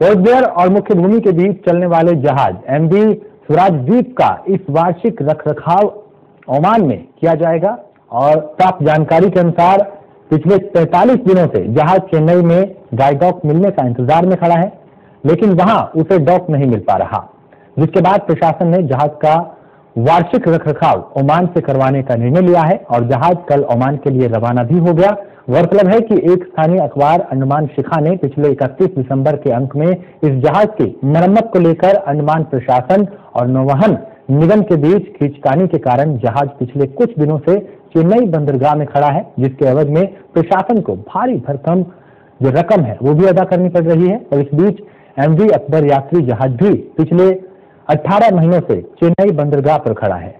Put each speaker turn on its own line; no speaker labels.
Port Blair और मुख्य भूमि के बीच चलने वाले जहाज़ एमवी स्वराज द्वीप का इस वार्षिक रखरखाव ओमान में किया जाएगा। और प्राप्त जानकारी के अनुसार, पिछले 45 दिनों से जहाज़ चेन्नई में ड्राई डॉक मिलने का इंतज़ार में खड़ा है, लेकिन वहाँ उसे डॉक नहीं मिल पा रहा। जिसके बाद प्रशासन ने जहाज़ का वार्षिक रखरखाव ओमान से करवाने का निर्णय लिया है और जहाज़ कल ओमान के लिए रवाना भी हो गया। गौरतलब है कि एक स्थानीय अखबार अंडमान शिखा ने पिछले 31 दिसंबर के अंक में इस जहाज़ की मरम्मत को लेकर अंडमान प्रशासन और नौवहन निगम के बीच खींचतानी के कारण जहाज़ पिछले कुछ दिनों से चेन्नई बंदरगाह में खड़ा है, जिसके एवज में प्रशासन को भारी भरकम जो रकम है, वो भी अदा करनी पड़ रही है। और इस बीच एमवी अकबर यात्री जहाज़ भी पिछले 18 महीनों से चेन्नई बंदरगाह पर खड़ा है।